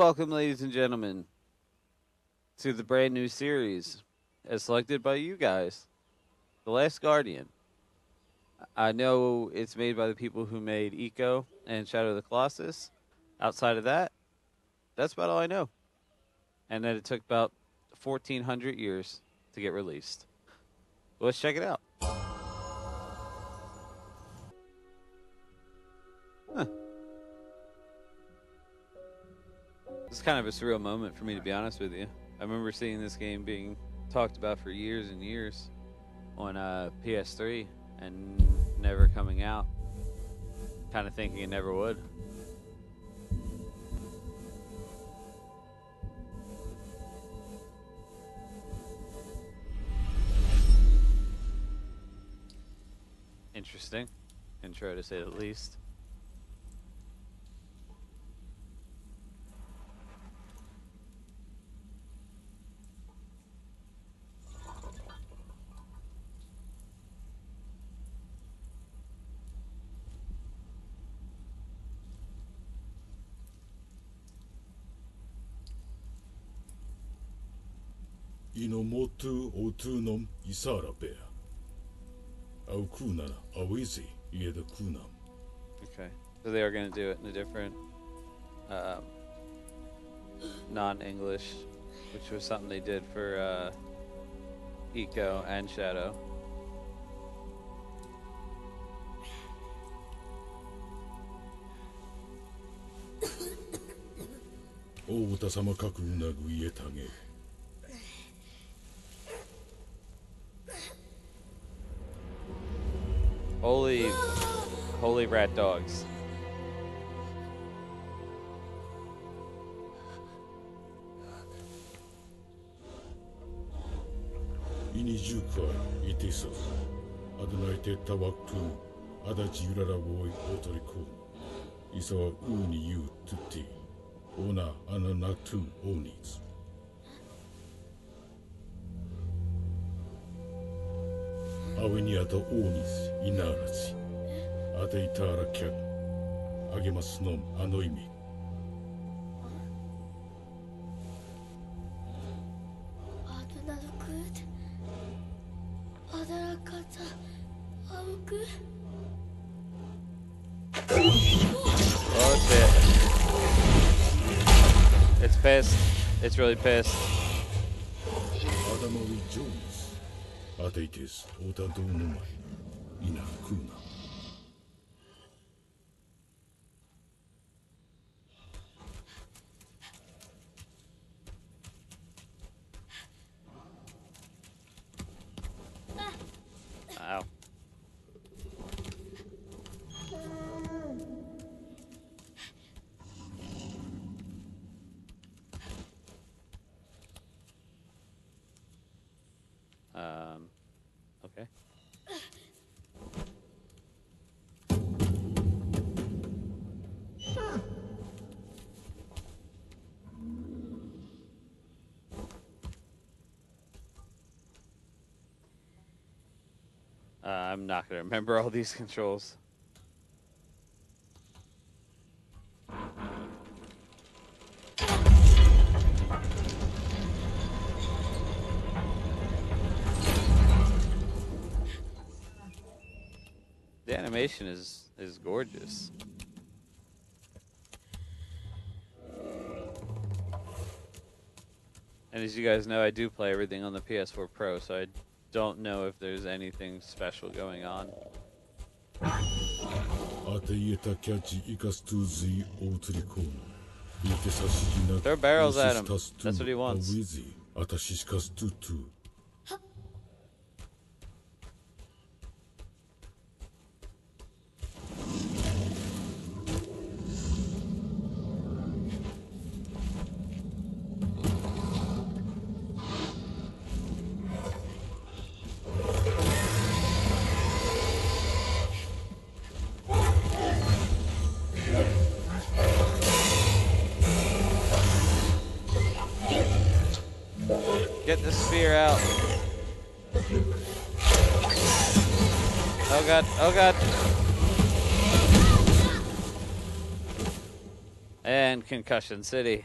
Welcome, ladies and gentlemen, to the brand new series as selected by you guys The Last Guardian. I know it's made by the people who made Ico and Shadow of the Colossus. Outside of that, that's about all I know. And that it took about 1,400 years to get released. Let's check it out. It's kind of a surreal moment for me, to be honest with you. I remember seeing this game being talked about for years and years on uh, PS3 and never coming out. Kind of thinking it never would. Interesting intro to say the least. Motu otunum isara bea. Au kunana awizi ieda. Okay. So they are going to do it in a different um, non English, which was something they did for uh, Ico and Shadow. O uta sama kaku unagu ietage. Holy, holy rat dogs. Ini juka itisos. Adonai te tawaku. Ada jiurara woi otoriko. Isawa uni. Ona Ananatu onis. Onis inarachi. Ate itara kyak. Agemas nom anoimi. Adanalıkıt. Adarakata. Avukı. Oh shit. It's pissed. It's really pissed. Adamawi Jones. アテイティス、オタドーノマイナ、イナ、クーナ。Not going to remember all these controls. The animation is is gorgeous. And as you guys know, I do play everything on the PS4 Pro, so I don't know if there's anything special going on. Ate ieta kyachi ikas tu zi oturiko. Ite sashi na Throw barrels at him. That's what he wants. Get the spear out. Oh god, oh god. And Concussion City.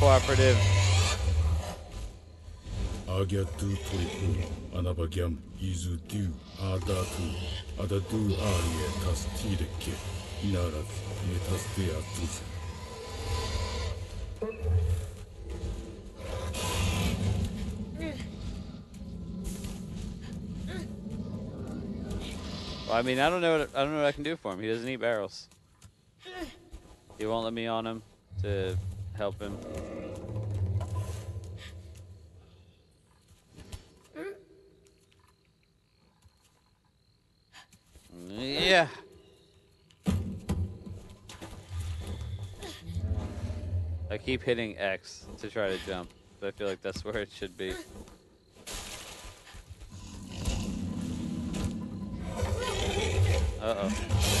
cooperative. Agatu Tripu, Anabagam, Izu Du, Adatu, Adatu Narat, Metastea Well, I mean, I don't know what I don't know what I can do for him. He doesn't eat barrels. He won't let me on him to help him. Yeah. I keep hitting X to try to jump, but I feel like that's where it should be. Uh oh.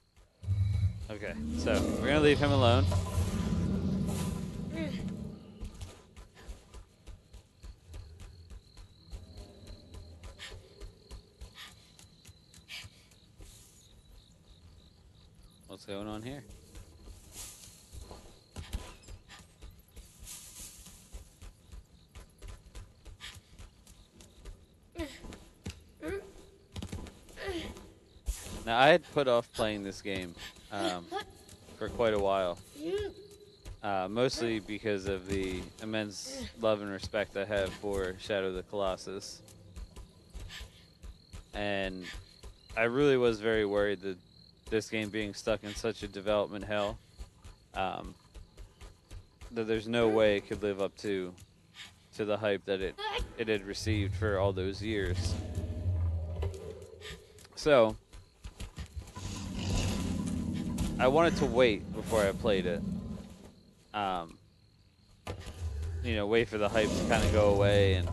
Okay, so we're gonna leave him alone. What's going on here? Now I had put off playing this game um, for quite a while, uh, mostly because of the immense love and respect I have for Shadow of the Colossus, and I really was very worried that this game being stuck in such a development hell, um, that there's no way it could live up to to the hype that it it had received for all those years. So. I wanted to wait before I played it. Um, you know, wait for the hype to kind of go away and.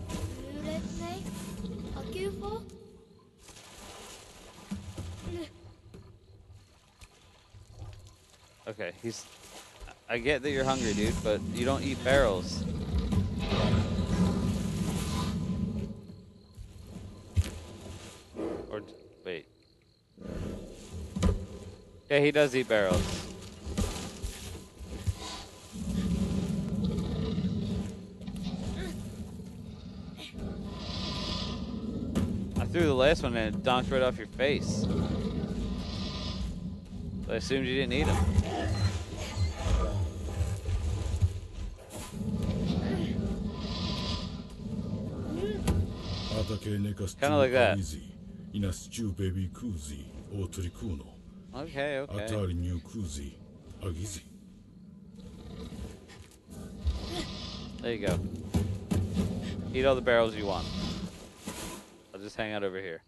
Okay, he's. I get that you're hungry, dude, but you don't eat barrels. Yeah, he does eat barrels. I threw the last one and it donked right off your face. So I assumed you didn't eat them. Kinda like that. in a stew baby kuzi o trikuno. Okay, okay. Atari agizi. There you go. Eat all the barrels you want. I'll just hang out over here.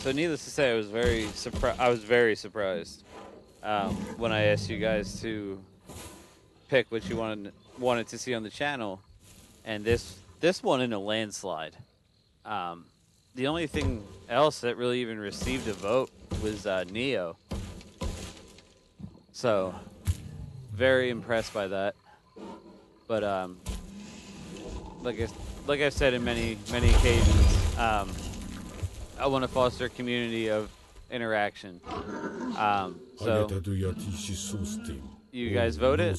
So needless to say, I was very surprised. I was very surprised um, when I asked you guys to pick what you wanted wanted to see on the channel, and this this one in a landslide. Um, the only thing else that really even received a vote was uh, Neo. So, very impressed by that. But um, like I, like I've said in many many occasions, um, I want to foster a community of interaction. Um, so you guys voted.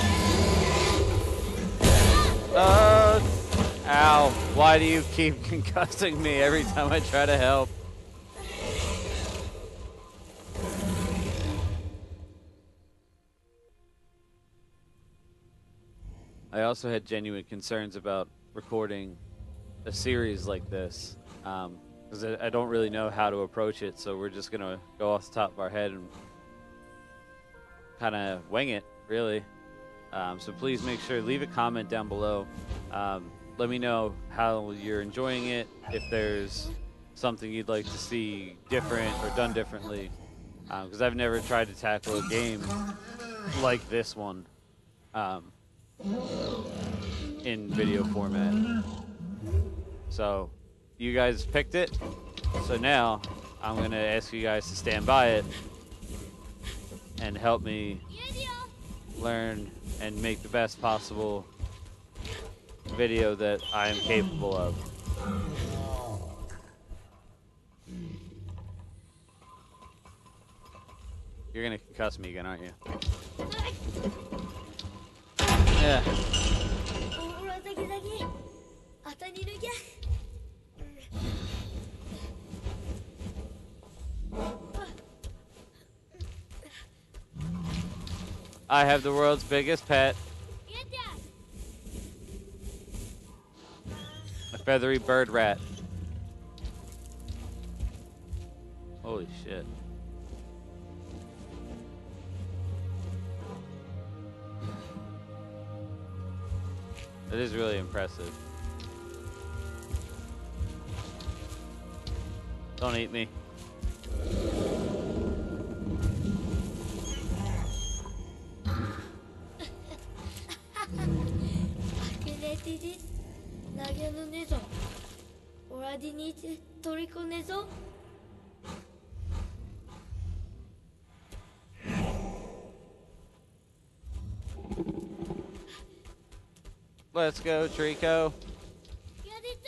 Why do you keep concussing me every time I try to help? I also had genuine concerns about recording a series like this because I, I don't really know how to approach it. So we're just gonna go off the top of our head and kind of wing it, really. Um, so please make sure leave a comment down below. Um, let me know how you're enjoying it. If there's something you'd like to see different or done differently, because I've never tried to tackle a game like this one um, in video format. So you guys picked it. So now I'm gonna ask you guys to stand by it and help me learn and make the best possible video that I am capable of. You're gonna cuss me again, aren't you? Yeah. I have the world's biggest pet. Feathery bird rat. Holy shit. That is really impressive. Don't eat me. Akınetici, Nagano Nezo. Oradinici, Toriko Nezo. Let's go, Trico. Get it.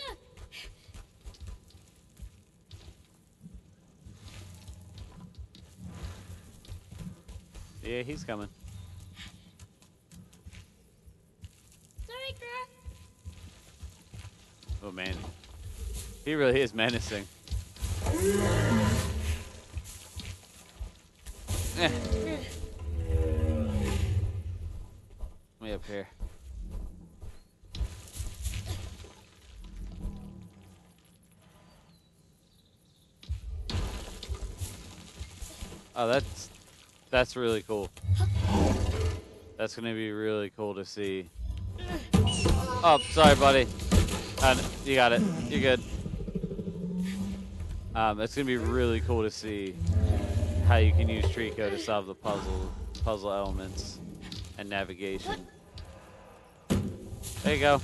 Yeah, he's coming. Toriko. Oh man. He really is menacing. Eh. Me up here. Oh, that's that's really cool. That's gonna be really cool to see. Oh, sorry, buddy. Uh, you got it. You're good. Um, it's gonna be really cool to see how you can use Trico to solve the puzzle, puzzle elements, and navigation. There you go.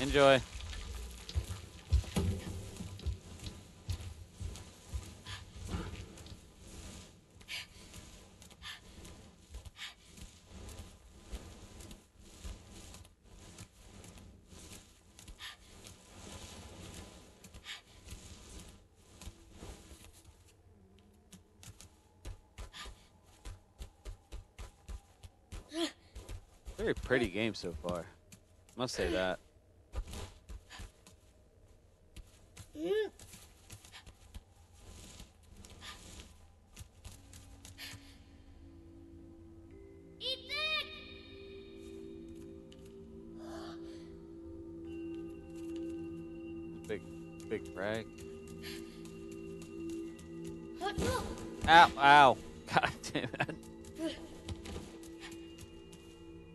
Enjoy. pretty game so far. Must say that. Big, big frag. Ow, ow. God damn it.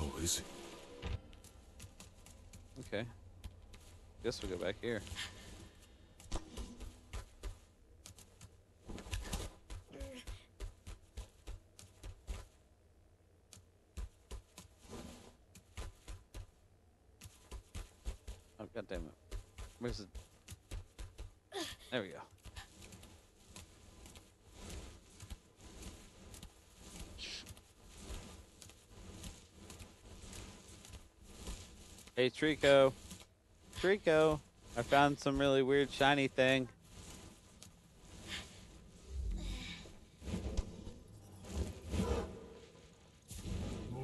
Oh, is it? Okay. Guess we'll go back here. Oh, God damn it. Where's the? There we go. Trico. Trico, I found some really weird shiny thing.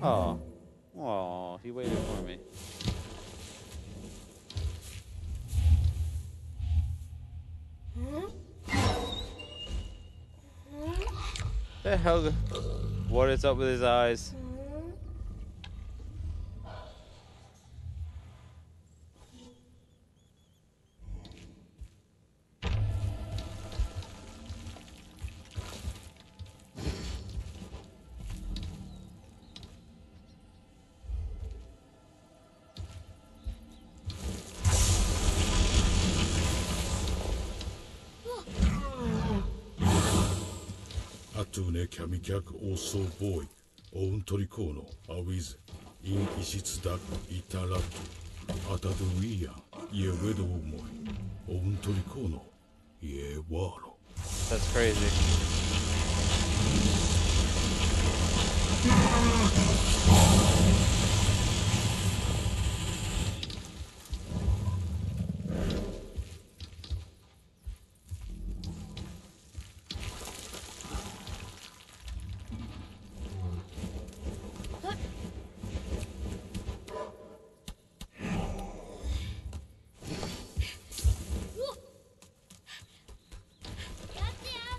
Oh. Oh, he waited for me. The hell? What is up with his eyes? ーおいし Okay. Guess we'll go back here. Oh god damn it. Where's the There we go. Hey Trico. Trico, I found some really weird shiny thing. Oh. Oh, he waited for me. The hell? What is up with his eyes? Atune Kamikak also boy, own Torikono, Awiz, in Ishitsudak, Itaratu, Ataduia, Ye Wedo Moy, own Torikono, Ye Waro. That's crazy.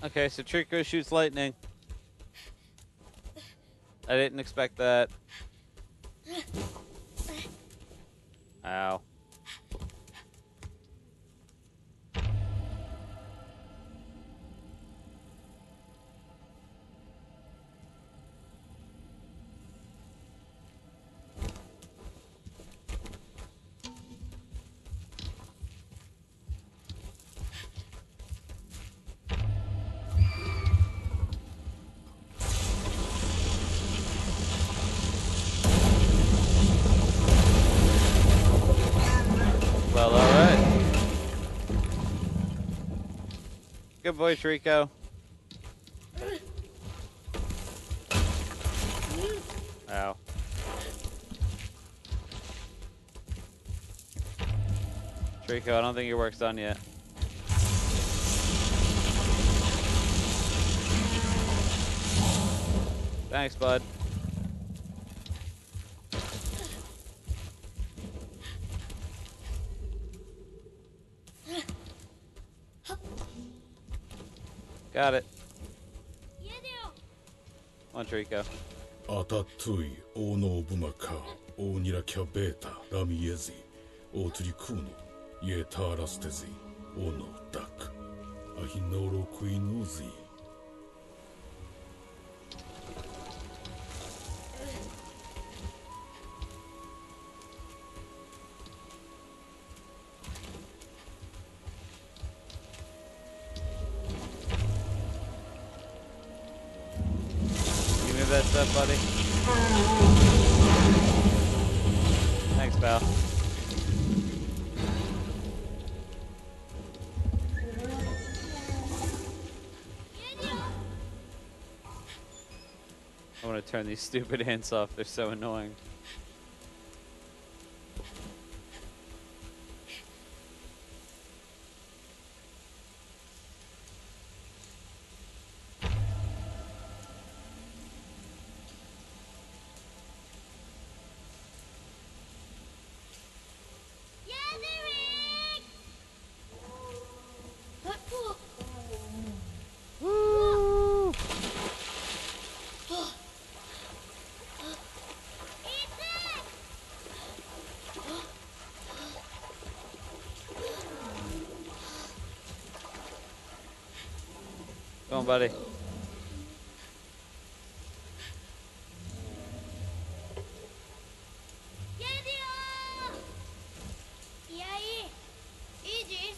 Okay, so Trico shoots lightning. I didn't expect that. Ow. Good boy, Trico. Ow. Trico, I don't think your work's done yet. Thanks, bud. Got it. On Trico. Atatui, Ono Obumaka, Onirakia Beta, Ramiezi, Otrikuno, Yetarastezi, Ono Dak, Ahinoro Queen Uzi. Stuff, buddy. Thanks, pal. I want to turn these stupid ants off. They're so annoying. Come on, buddy. E aí? Idis?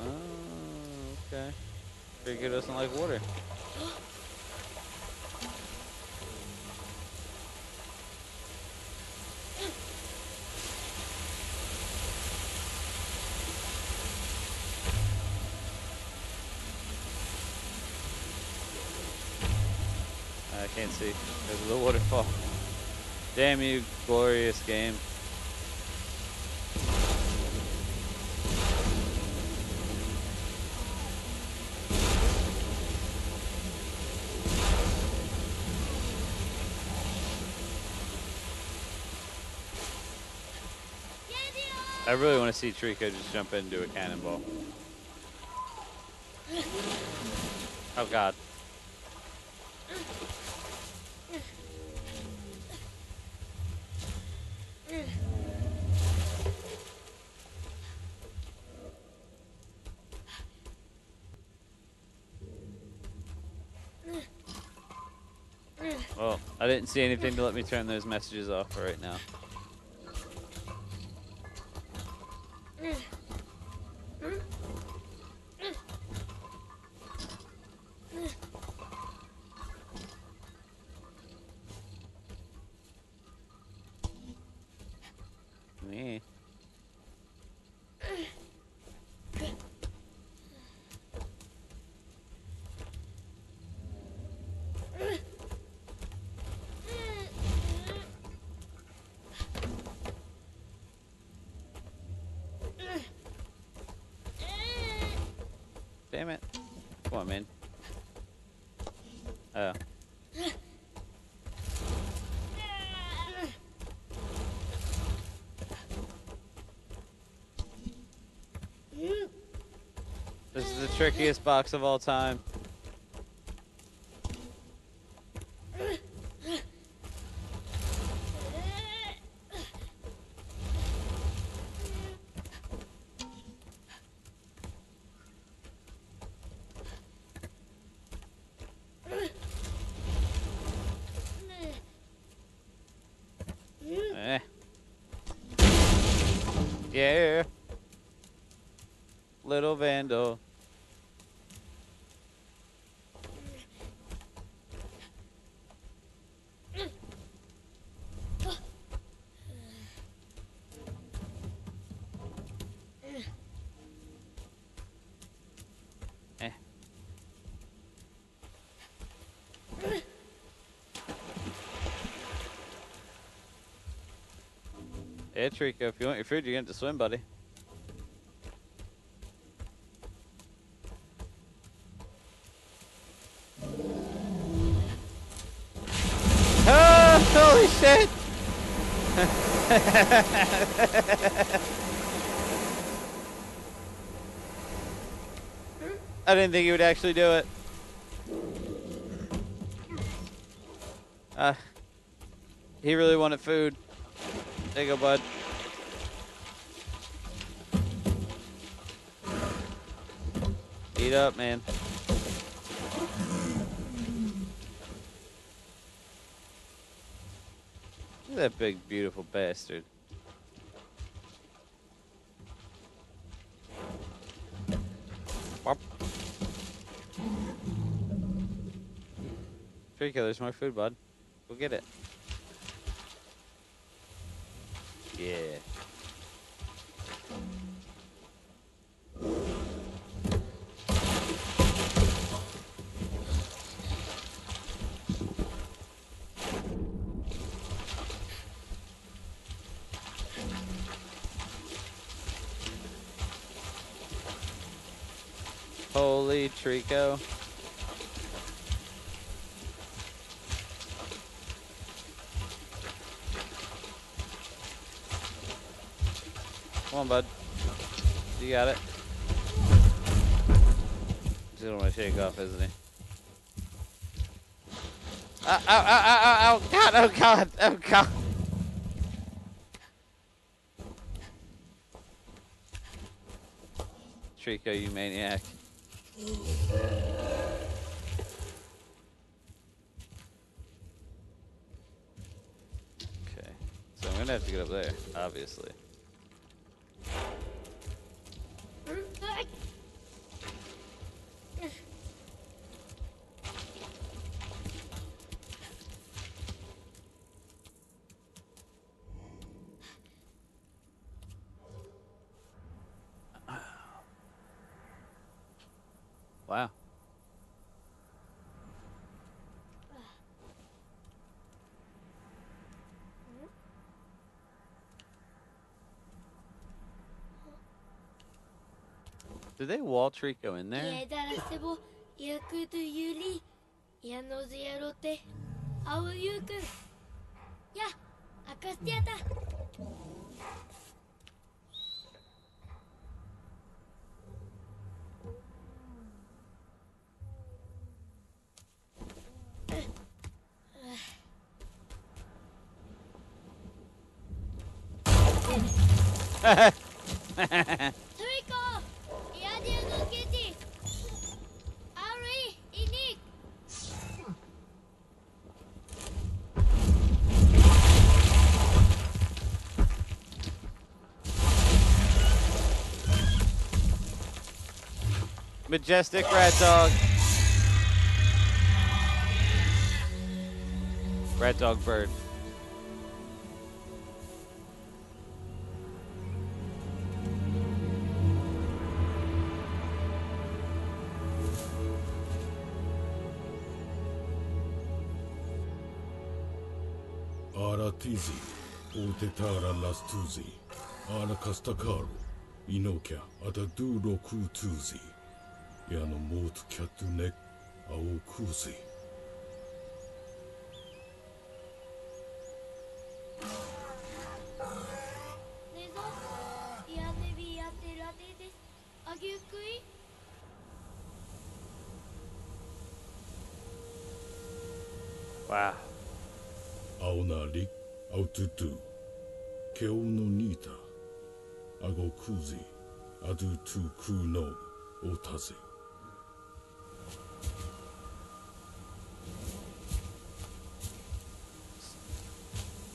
Oh, okay. Figure doesn't like water. I can't see because of the waterfall. Damn you, glorious game. I really want to see Trico just jump into a cannonball. Oh god. I didn't see anything to let me turn those messages off right now. Me. Damn it. Come on, man. Oh. This is the trickiest box of all time. Eh. Yeah. Little vandal. Yeah, Trico, if you want your food, you get to swim, buddy. Oh, holy shit! I didn't think he would actually do it. Uh, he really wanted food. There you go, bud. Eat up, man. Look at that big, beautiful bastard. Trico, there's more food, bud. Go get it. Yeah. Holy Trico. Come on, bud. You got it. He's to shake off, isn't he? Ow, ow, ow, ow, ow, God, oh, God, oh, God. Trico, you maniac. Okay. So I'm gonna have to get up there, obviously. Did they wall Trico in there? Majestic rat dog. Rat dog bird. Ara tizi, o te tara las tuzi. Ara kastakaro, inokia, ata duro ku tuzi. Yano motu kyatu nek, ao kuzi. ねぞやねびやてらてですあげゆくい Wow. Ao na rik, au tutu. Keo no nita. Ago kuzi, adu tu ku no, o taze.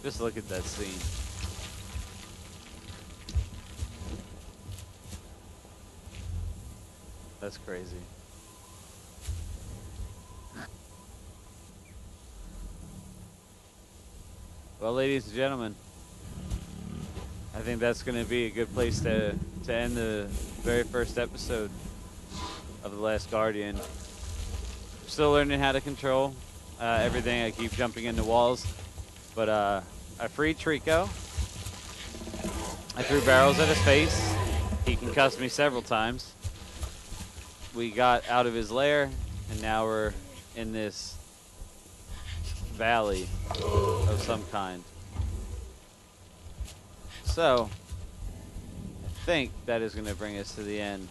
Just look at that scene. That's crazy. Well, ladies and gentlemen, I think that's going to be a good place to, to end the very first episode of The Last Guardian. Still learning how to control uh, everything. I keep jumping into walls. But uh, I freed Trico. I threw barrels at his face. He concussed me several times. We got out of his lair, and now we're in this valley of some kind. So, I think that is going to bring us to the end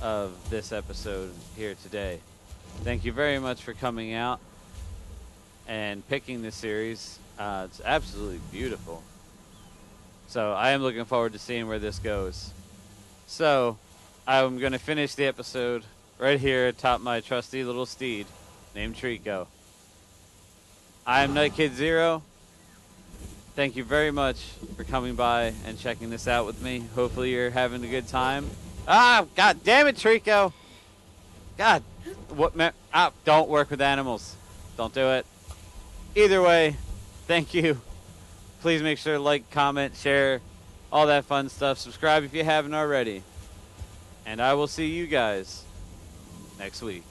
of this episode here today. Thank you very much for coming out and picking this series. Uh, it's absolutely beautiful. So I am looking forward to seeing where this goes. So I'm going to finish the episode right here atop my trusty little steed named Trico. I'm Night Kid Zero. Thank you very much for coming by and checking this out with me. Hopefully you're having a good time. Ah, god damn it, Trico! God, what? Ah, don't work with animals. Don't do it. Either way, thank you Please make sure to like, comment, share, all that fun stuff. Subscribe if you haven't already. And I will see you guys next week.